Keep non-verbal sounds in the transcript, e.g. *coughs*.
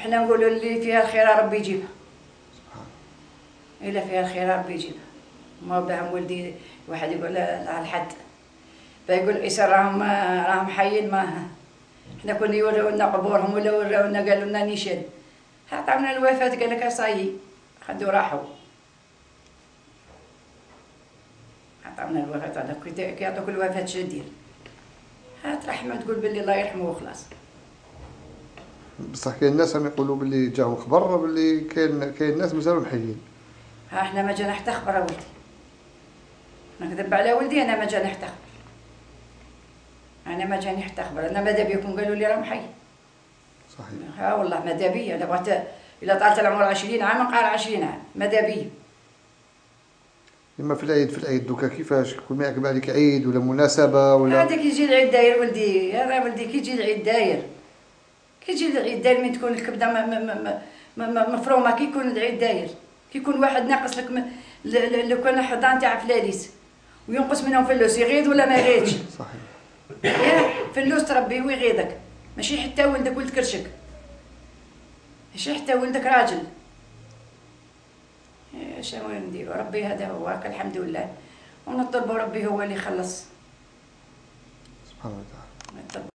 وحنا نقولوا اللي فيها الخير ربي يجيبها. إلا فيها الخير ربي يجيبها. ما بهم ولدي واحد يقول على الحد فيقول عيسى راهم راهم حيين ما. إحنا كنا يورونا قبورهم ولا ورونا قالوا لنا نيشان عطاونا الوفاة قال لك صاي خدوا راحوا. عطاونا الوفاة هذا كي يعطوك الوفاة شو دير هات رحمة تقول باللي الله يرحمه وخلاص بصح كاين الناس هم يقولوا باللي جاهم خبر باللي كاين كاين ناس مازالوا محيين. ها إحنا ما جانا حتى خبر ولدي. نكذب على ولدي أنا ما جاني حتى خبر. أنا ما جاني حتى خبر. أنا ماذا بيكم قالوا لي راه محي صحيح. ها والله ماذا بيا أنا بغيت الا طالت العمر 20 عام نقال 20 عام. ماذا بيا إما في العيد في العيد دوكا كيفاش؟ كل ما يعقب عليك عيد ولا مناسبة ولا هذا كي يجي العيد داير ولدي. هذا ولدي كي يجي العيد داير. كي يجي العيد داير من تكون الكبده م- م- م- م- م- مفرومة كي يكون العيد داير. كي يكون واحد ناقص لك م- ل- ل- لو كان حضان تاع فلاليس وينقص منهم فلوس يغيض ولا ما يغيضش؟ *coughs* صحيح. فلوس تربيه ويغيظك ماشي حتى ولدك ولد كرشك. ماشي حتى ولدك راجل. شنو نديرو ربي هذا هو الحمد لله. ونطلبوا ربي هو اللي يخلص. سبحان الله